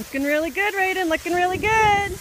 Looking really good, Raiden. Looking really good.